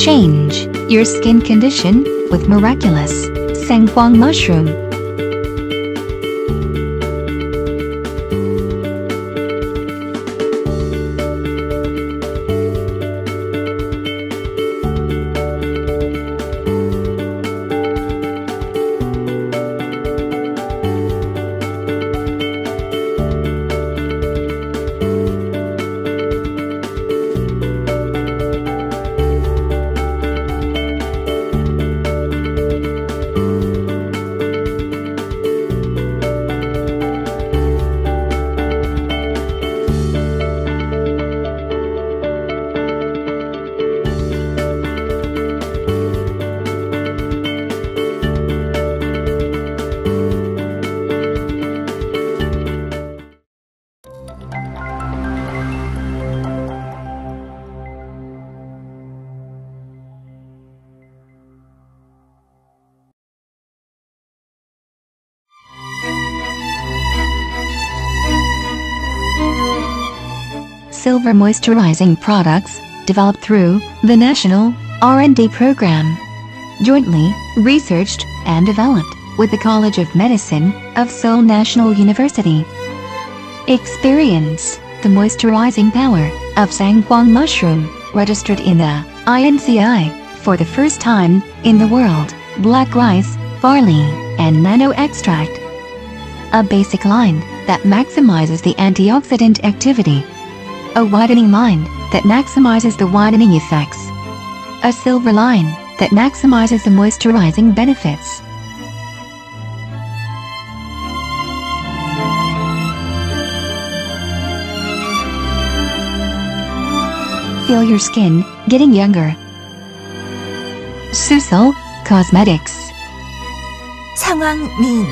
Change your skin condition with miraculous SangHwang mushroom. Silver moisturizing products developed through the National R&D program. Jointly researched and developed with the College of Medicine of Seoul National University. Experience the moisturizing power of SangHwang mushroom registered in the INCI for the first time in the world. Black rice, barley, and nano extract. A basic line that maximizes the antioxidant activity. A widening mind that maximizes the widening effects. A silver line that maximizes the moisturizing benefits. Feel your skin getting younger. SOOSUL Cosmetics 상황 미인